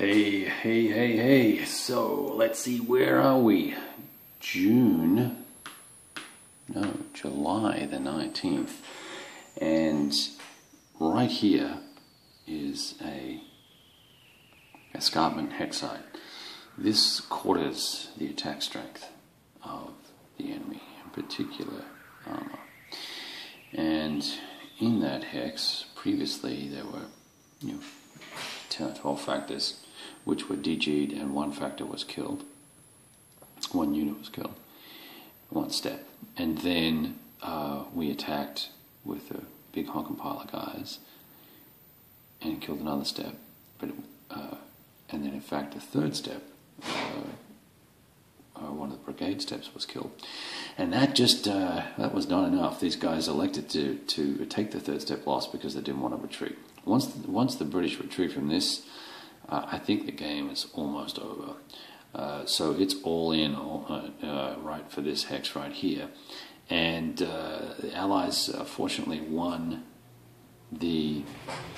Hey, hey, hey, hey. So let's see, where are we? June, no, July the 19th. And right here is a escarpment hexside. This quarters the attack strength of the enemy, in particular armor. And in that hex, previously there were you know, 10 or 12 factors which were DG'd and one factor was killed. One unit was killed. One step. And then uh, we attacked with the big honking pile of guys and killed another step. But it, uh, and then in fact the third step, uh, uh one of the brigade steps was killed. And that just uh, that was not enough. These guys elected to to take the third step loss because they didn't want to retreat. Once the, once the British retreat from this, uh, I think the game is almost over. Uh, so it's all in uh, uh right for this hex right here, and uh, the Allies uh, fortunately won the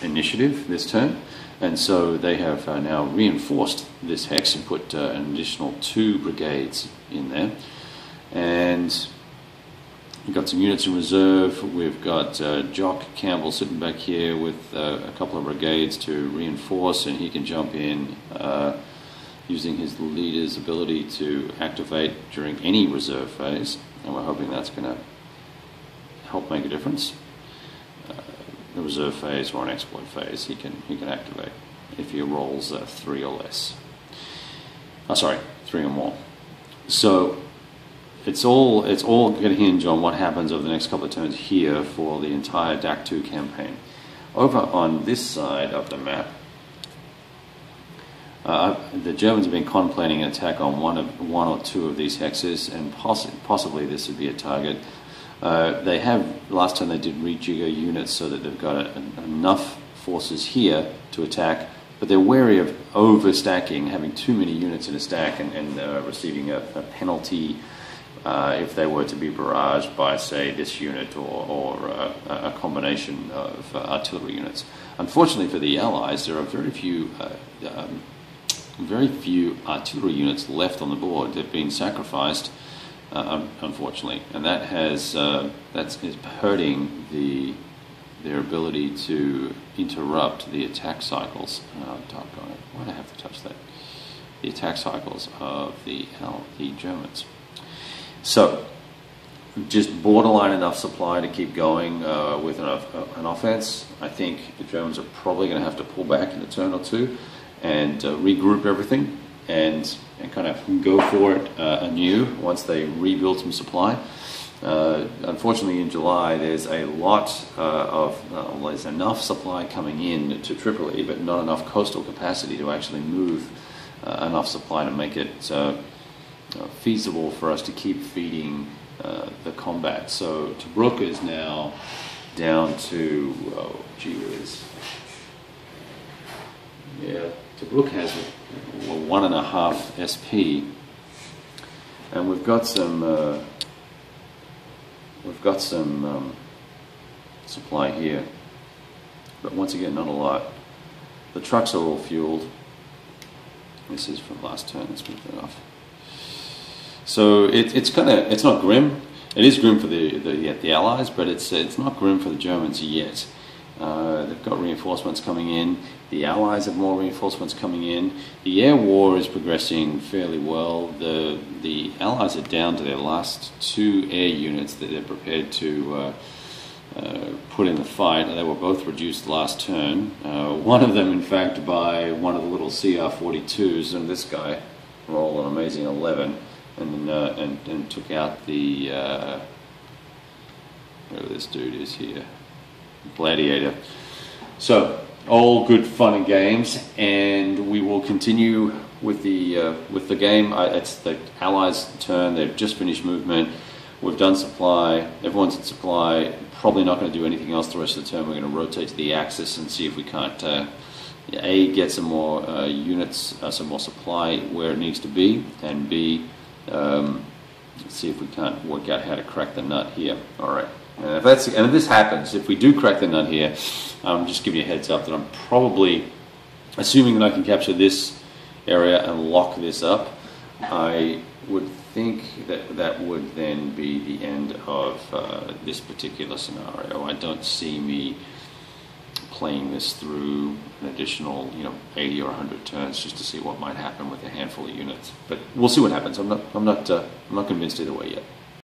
initiative this turn, and so they have now reinforced this hex and put an additional two brigades in there, and We've got some units in reserve. We've got uh, Jock Campbell sitting back here with uh, a couple of brigades to reinforce, and he can jump in uh, using his leader's ability to activate during any reserve phase. And we're hoping that's going to help make a difference. Uh, the reserve phase or an exploit phase, he can he can activate if he rolls uh, three or less. Oh, sorry, three or more. So it's all it's all going to hinge on what happens over the next couple of turns here for the entire DAK 2 campaign. Over on this side of the map, uh, the Germans have been contemplating an attack on one of one or two of these hexes, and poss possibly this would be a target. Uh, they have last time they did rejigger units so that they've got a, enough forces here to attack, but they're wary of overstacking, having too many units in a stack, and, and uh, receiving a, a penalty uh, if they were to be barraged by, say, this unit or, or uh, a combination of uh, artillery units. Unfortunately for the Allies, there are very few, uh, um, very few artillery units left on the board. They've been sacrificed, uh, unfortunately, and that has that's is hurting the their ability to interrupt the attack cycles. Oh, it! Why'd I have to touch that? The attack cycles of the the Germans. So, just borderline enough supply to keep going uh, with an, uh, an, offense. I think the Germans are probably going to have to pull back in a turn or two and uh, regroup everything and, and kind of go for it uh, anew once they rebuild some supply. Uh, unfortunately, in July, there's a lot uh, of, well, there's enough supply coming in to Tripoli, but not enough coastal capacity to actually move enough supply to make it feasible for us to keep feeding uh, the combat. So Tobruk is now down to, oh, gee whiz. Yeah, Tobruk has a, a one and a half SP, and we've got some, uh, we've got some um, supply here, but once again, not a lot. The trucks are all fueled. This is from last turn, let's move that off. So it, it's kind of it's not grim. It is grim for the the, the Allies, but it's it's not grim for the Germans yet. Uh, they've got reinforcements coming in. The Allies have more reinforcements coming in. The air war is progressing fairly well. The the Allies are down to their last two air units that they're prepared to uh, uh, put in the fight. They were both reduced last turn. Uh, one of them, in fact, by one of the little CR-42s, and this guy rolled an amazing 11 and, uh, and, and took out the, uh, whatever this dude is here, Gladiator. So, all good fun and games, and we will continue with the, uh, with the game. it's the Allies' turn, they've just finished movement. We've done supply, everyone's in supply, probably not going to do anything else the rest of the turn. We're going to rotate to the Axis and see if we can't uh, A, get some more uh, units, uh, some more supply where it needs to be, and B, um, let's see if we can't work out how to crack the nut here. All right. And if, that's, and if this happens, if we do crack the nut here, I'm um, just giving you a heads up that I'm probably assuming that I can capture this area and lock this up, I would think that that would then be the end of uh, this particular scenario. I don't see me playing this through an additional, you know, 80 or 100 turns just to see what might happen with a handful of units. But we'll see what happens. I'm not, I'm not, uh, I'm not convinced either way yet.